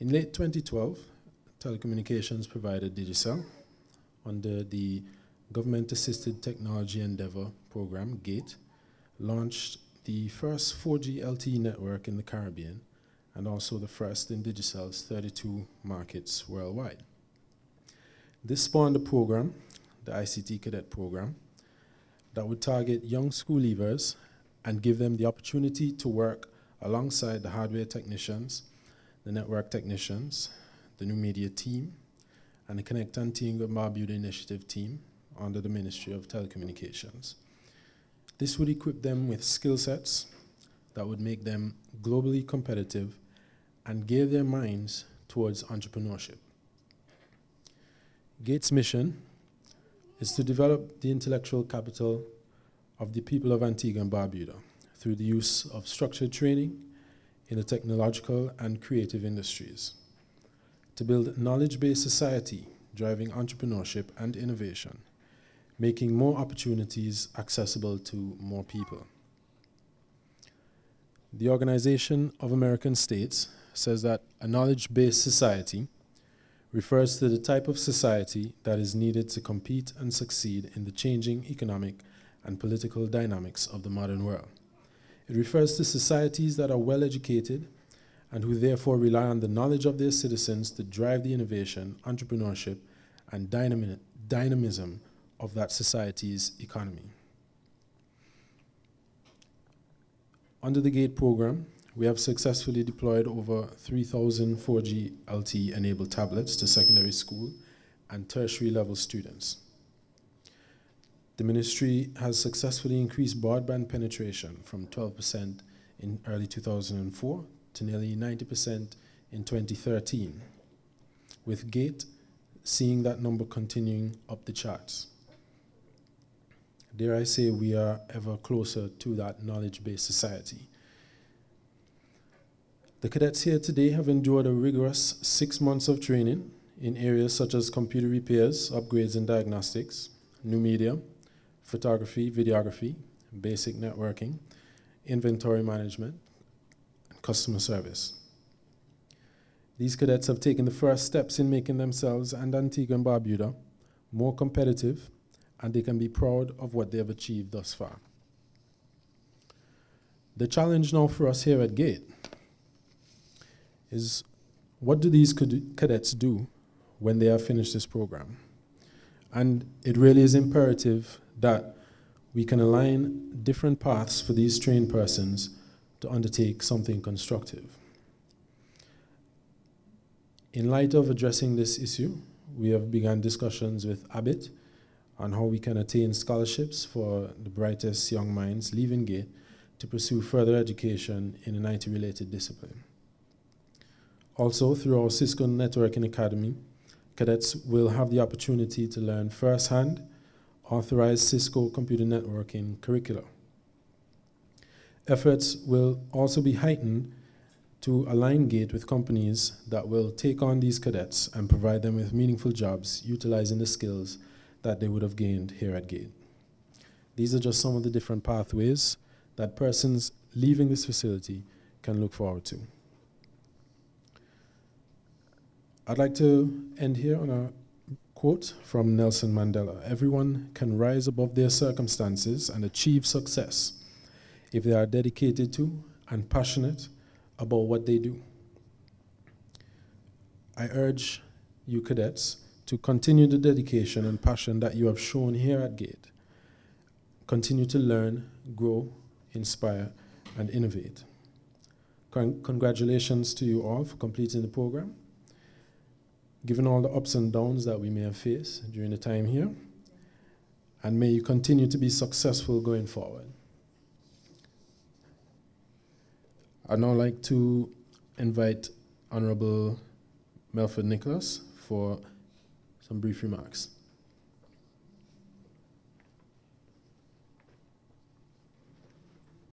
In late 2012, telecommunications provider Digicel, under the Government Assisted Technology Endeavor Program, GATE, launched the first 4G LTE network in the Caribbean and also the first in Digicel's 32 markets worldwide. This spawned a program, the ICT Cadet Program, that would target young school leavers and give them the opportunity to work alongside the hardware technicians, the network technicians, the new media team, and the Connect Antigua Barbuda Initiative team under the Ministry of Telecommunications. This would equip them with skill sets that would make them globally competitive and gear their minds towards entrepreneurship. GATE's mission is to develop the intellectual capital of the people of Antigua and Barbuda through the use of structured training in the technological and creative industries, to build knowledge-based society driving entrepreneurship and innovation, making more opportunities accessible to more people. The Organization of American States says that a knowledge-based society refers to the type of society that is needed to compete and succeed in the changing economic and political dynamics of the modern world. It refers to societies that are well educated and who therefore rely on the knowledge of their citizens to drive the innovation, entrepreneurship, and dynami dynamism of that society's economy. Under the GATE program, we have successfully deployed over 3,000 4G LTE enabled tablets to secondary school and tertiary level students. The ministry has successfully increased broadband penetration from 12% in early 2004 to nearly 90% in 2013, with GATE seeing that number continuing up the charts. Dare I say, we are ever closer to that knowledge based society the cadets here today have endured a rigorous six months of training in areas such as computer repairs, upgrades and diagnostics, new media, photography, videography, basic networking, inventory management, and customer service. These cadets have taken the first steps in making themselves and Antigua and Barbuda more competitive, and they can be proud of what they have achieved thus far. The challenge now for us here at GATE is what do these cadets do when they have finished this program? And it really is imperative that we can align different paths for these trained persons to undertake something constructive. In light of addressing this issue, we have begun discussions with ABIT on how we can attain scholarships for the brightest young minds leaving GATE to pursue further education in an IT-related discipline. Also, through our Cisco Networking Academy, cadets will have the opportunity to learn firsthand authorized Cisco computer networking curricula. Efforts will also be heightened to align GATE with companies that will take on these cadets and provide them with meaningful jobs utilizing the skills that they would have gained here at GATE. These are just some of the different pathways that persons leaving this facility can look forward to. I'd like to end here on a quote from Nelson Mandela Everyone can rise above their circumstances and achieve success if they are dedicated to and passionate about what they do. I urge you cadets to continue the dedication and passion that you have shown here at GATE. Continue to learn, grow, inspire, and innovate. Con congratulations to you all for completing the program given all the ups and downs that we may have faced during the time here. And may you continue to be successful going forward. I'd now like to invite Honorable Melford Nicholas for some brief remarks.